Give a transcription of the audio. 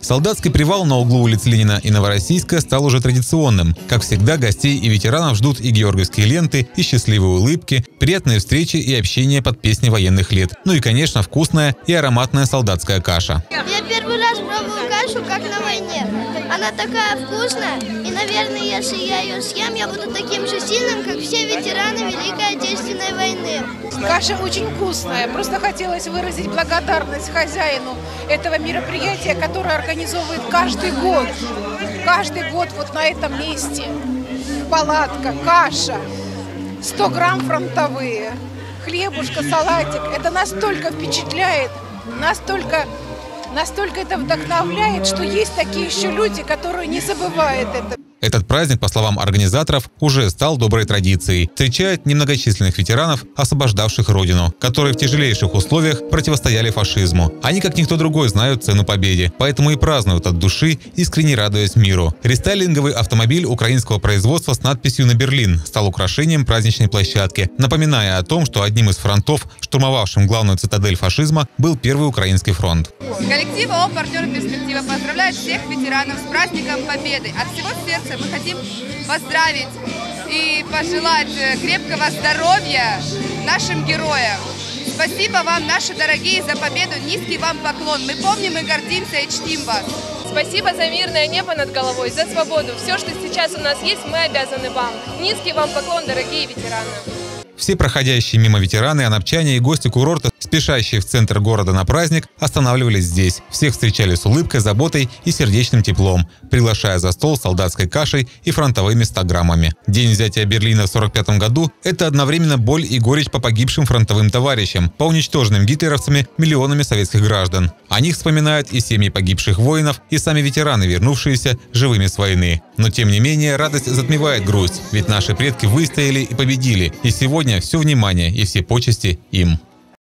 Солдатский привал на углу улиц Ленина и Новороссийска стал уже традиционным. Как всегда, гостей и ветеранов ждут и георгиевские ленты, и счастливые улыбки, приятные встречи и общение под песни военных лет. Ну и, конечно, вкусная и ароматная солдатская каша. Я первый раз пробую кашу, как на войне. Она такая вкусная, и, наверное, если я ее съем, я буду таким же сильным, как все ветераны Великой Отечественной войны. Каша очень вкусная. Просто хотелось выразить благодарность хозяину этого мероприятия, которое организовывает каждый год. Каждый год вот на этом месте. Палатка, каша, 100 грамм фронтовые, хлебушка, салатик. Это настолько впечатляет, настолько настолько это вдохновляет, что есть такие еще люди, которые не забывают это. Этот праздник, по словам организаторов, уже стал доброй традицией. Встречает немногочисленных ветеранов, освобождавших Родину, которые в тяжелейших условиях противостояли фашизму. Они, как никто другой, знают цену победе, поэтому и празднуют от души, искренне радуясь миру. Рестайлинговый автомобиль украинского производства с надписью «На Берлин» стал украшением праздничной площадки, напоминая о том, что одним из фронтов, штурмовавшим главную цитадель фашизма, был Первый Украинский фронт. Коллектив ООО «Партнеры перспектива» поздравляет всех ветеранов с праздником Победы. От всего сердца мы хотим поздравить и пожелать крепкого здоровья нашим героям. Спасибо вам, наши дорогие, за победу. Низкий вам поклон. Мы помним и гордимся и чтим вас. Спасибо за мирное небо над головой, за свободу. Все, что сейчас у нас есть, мы обязаны вам. Низкий вам поклон, дорогие ветераны. Все проходящие мимо ветераны, анапчане и гости курорта, спешащие в центр города на праздник, останавливались здесь. Всех встречали с улыбкой, заботой и сердечным теплом, приглашая за стол солдатской кашей и фронтовыми 100 граммами. День взятия Берлина в 1945 году – это одновременно боль и горечь по погибшим фронтовым товарищам, по уничтоженным гитлеровцами миллионами советских граждан. О них вспоминают и семьи погибших воинов, и сами ветераны, вернувшиеся живыми с войны. Но тем не менее радость затмевает грусть, ведь наши предки выстояли и победили, и сегодня все внимание и все почести им.